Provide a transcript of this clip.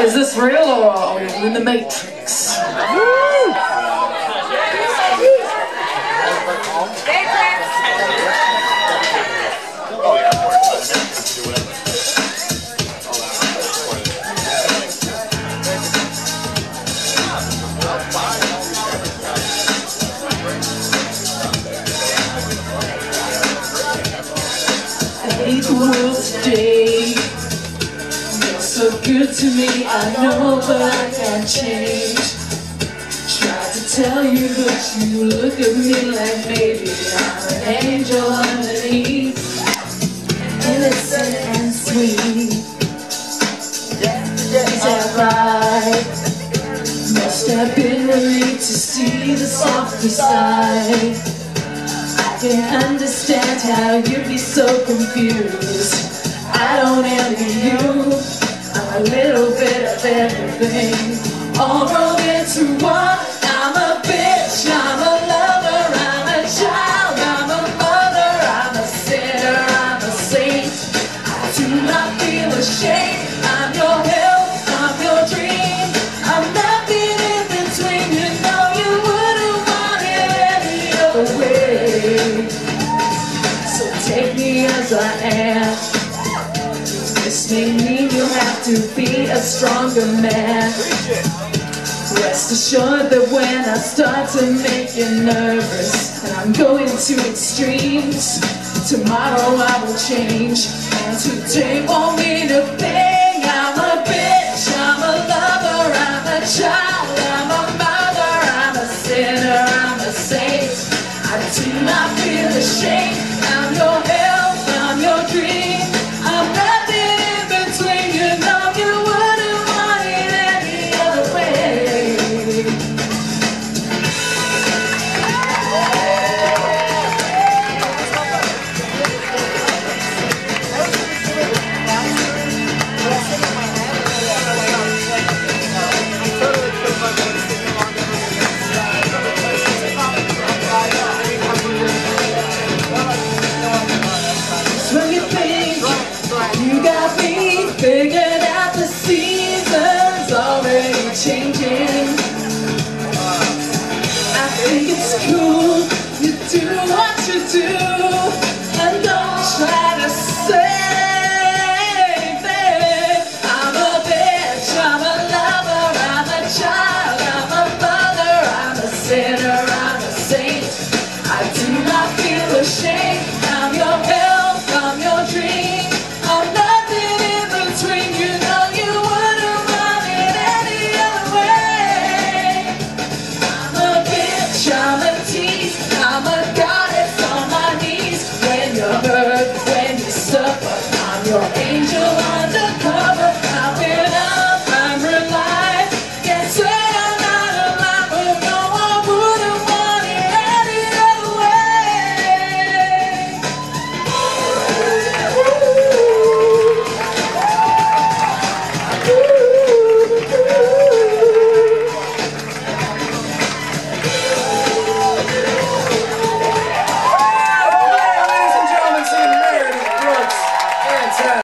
Is this real or are we in the Matrix? I hate the world today. You're so good to me, I know, but I can't change. Tried to tell you, but you look at me like maybe I'm an angel underneath. Innocent and sweet. Is that right? Must have been relieved to see the softer side. I can understand how you'd be so confused. I don't envy you. A little bit of everything. All rolled into one. I'm a bitch. I'm a lover. I'm a child. I'm a mother. I'm a sinner. I'm a saint. I do not feel ashamed. I'm your help. I'm your dream. I'm nothing in between. You know you wouldn't want it any other way. So take me as I am. Mean you have to be a stronger man. Rest assured that when I start to make you nervous and I'm going to extremes, tomorrow I will change. And today won't mean a thing. I'm a bitch, I'm a lover, I'm a child, I'm a mother, I'm a sinner, I'm a saint. I do not feel ashamed. to